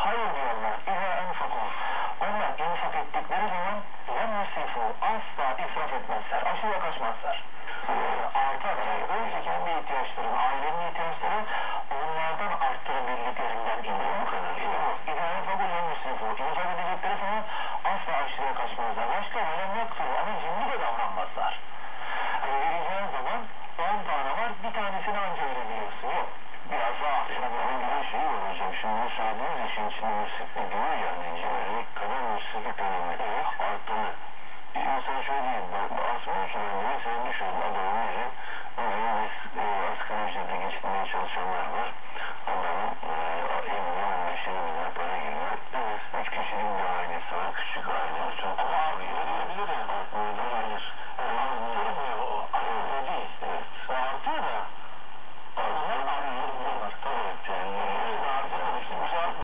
Hayır diyorlar.